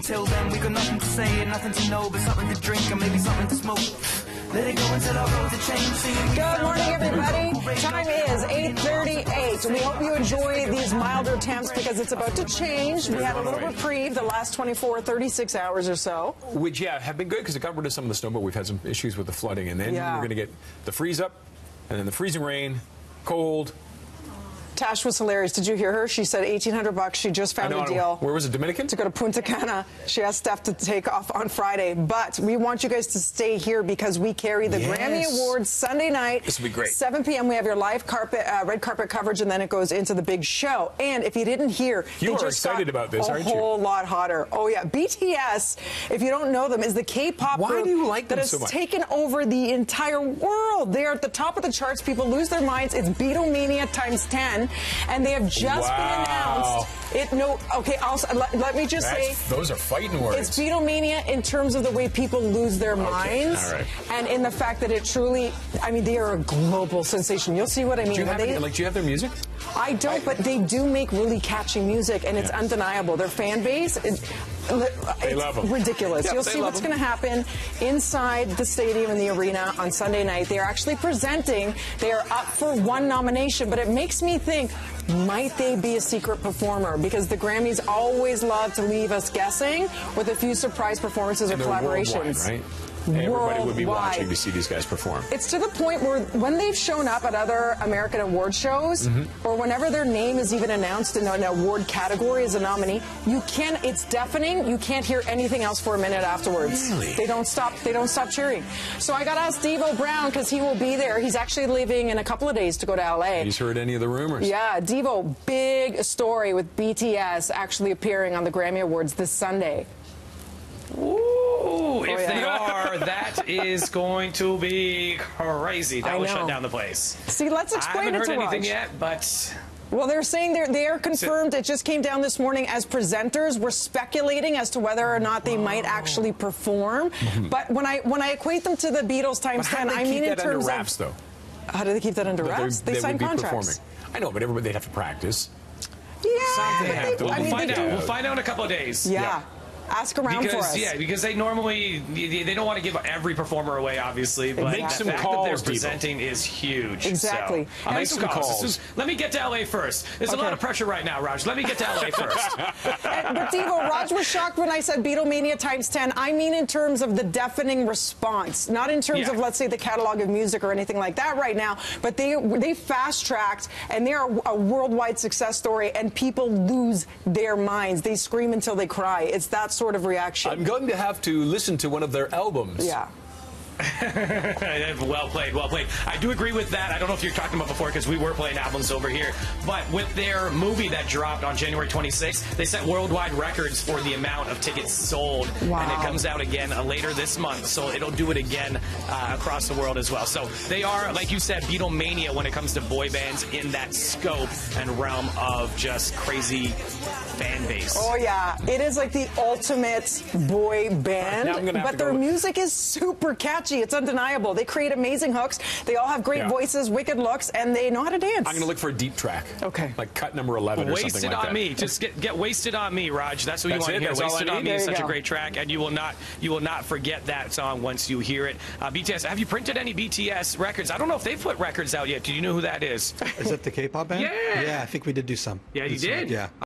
Until then, we got nothing to say and nothing to know, but something to drink and maybe something to smoke. Let it go until our roads are changed. Singing, we Good morning, everybody. Time is 8.38. We hope you enjoy these milder temps because it's about to change. We had a little reprieve the last 24, 36 hours or so. Which, yeah, have been good because it got rid of some of the snow, but we've had some issues with the flooding. And then Yeah. we're going to get the freeze up, and then the freezing rain, cold. Tash was hilarious. Did you hear her? She said 1800 bucks. She just found know, a deal. Where was it, Dominican? to go to Punta Cana. She has stuff to take off on Friday, but we want you guys to stay here because we carry the Yes. Grammy Awards Sunday night. This will be great. 7 p.m. We have your live carpet, uh, red carpet coverage, and then it goes into the big show. And if you didn't hear, You they are just excited about this, aren't you? A whole lot hotter. Oh yeah, BTS. If you don't know them, is the K-pop Why group do you like that has much? taken over the entire world. They are at the top of the charts. People lose their minds. It's Beatlemania times 10, and they have just Wow. been announced. It no okay. Also, let, let me just say. Those are fighting words. It's Beatlemania in terms of the way people lose their minds, all right. and in the fact that it truly, I mean, they are a global sensation. You'll see what I mean. do you have they- like, do you have their music? I don't, but they do make really catchy music, and it's undeniable. Their fan base, it, They it's love 'em. ridiculous. You'll see what's going to happen inside the stadium in the arena on Sunday night. They are actually presenting. They are up for one nomination, but it makes me think. Might they be a secret performer? Because the Grammys always love to leave us guessing with a few surprise performances or And collaborations. right? Everybody would be watching to see these guys perform. It's to the point where when they've shown up at other American award shows, Mm-hmm. or whenever their name is even announced in an award category as a nominee, you can't, it's deafening. You can't hear anything else for a minute afterwards. Really? They don't stop. They don't stop cheering. So I got to ask Devo Brown because he will be there. He's actually leaving in a couple of days to go to LA. He's heard any of the rumors? Yeah, Devo, big story with BTS actually appearing on the Grammy Awards this Sunday. Ooh, if yeah. they are, that is going to be crazy. That I will know. shut down the place. See, let's explain I haven't it heard to anything Raj. yet, but Well, they're saying they're they are confirmed. It just came down this morning as presenters. We're speculating as to whether or not they might actually perform. But when I when I equate them to the Beatles times ten, do they I keep mean in that under terms wraps, of though? how do they keep that under wraps? they, They, sign contracts. performing. I know, but everybody, they'd have to practice. Yeah, Something but have to- they, I we'll find out. We'll find out in a couple of days. Yeah. Ask around for us. yeah, because they normally they they don't want to give every performer away, obviously. But Make the some fact calls, that they're presenting is huge. Exactly. So, I'll make some some calls. calls. Is- let me get to LA first. There's a lot of pressure right now, Raj. Let me get to LA first. But Devo, Raj was shocked when I said Beatlemania times 10. I mean in terms of the deafening response, not in terms Yeah. of, let's say, the catalog of music or anything like that right now. But they they fast-tracked, and they are a worldwide success story, and people lose their minds. They scream until they cry. It's that sort of reaction. I'm going to have to listen to one of their albums. yeah. well played, well played. I do agree with that. I don't know if you're talking about before because we were playing albums over here, but with their movie that dropped on January 26th, they set worldwide records for the amount of tickets sold, Wow. and it comes out again uh, later this month, so it'll do it again uh, across the world as well. So they are, like you said, Beatlemania when it comes to boy bands in that scope and realm of just crazy fan base. Oh yeah, it is like the ultimate boy band, Now I'm gonna have but their go- music is super catchy. It's undeniable. They create amazing hooks. They all have great Yeah. voices, wicked looks, and they know how to dance. I'm going to look for a deep track. Okay. Like cut number 11 or Wasted something like on that. me. Just get get wasted on me, Raj. That's what That's you it? want to hear. That's all I Wasted on need? me is There you such a great track, and you will not you will not forget that song once you hear it. Uh, BTS. Have you printed any BTS records? I don't know if they've put records out yet. Do you know who that is? Is that the K-pop band? Yeah. Yeah, I think we did do some. Yeah, you some- did? Yeah.